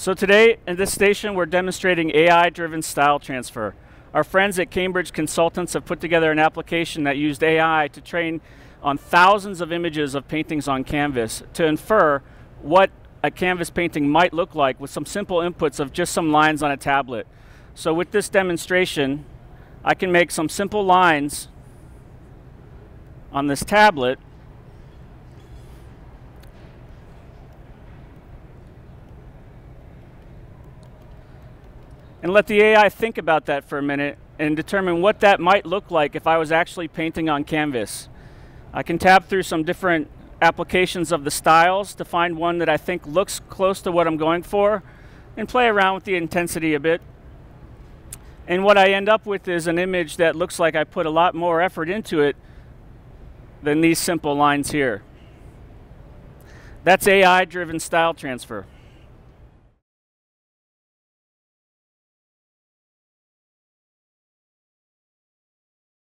So today in this station, we're demonstrating AI-driven style transfer. Our friends at Cambridge Consultants have put together an application that used AI to train on thousands of images of paintings on canvas to infer what a canvas painting might look like with some simple inputs of just some lines on a tablet. So with this demonstration, I can make some simple lines on this tablet and let the AI think about that for a minute and determine what that might look like if I was actually painting on canvas. I can tab through some different applications of the styles to find one that I think looks close to what I'm going for and play around with the intensity a bit. And what I end up with is an image that looks like I put a lot more effort into it than these simple lines here. That's AI-driven style transfer.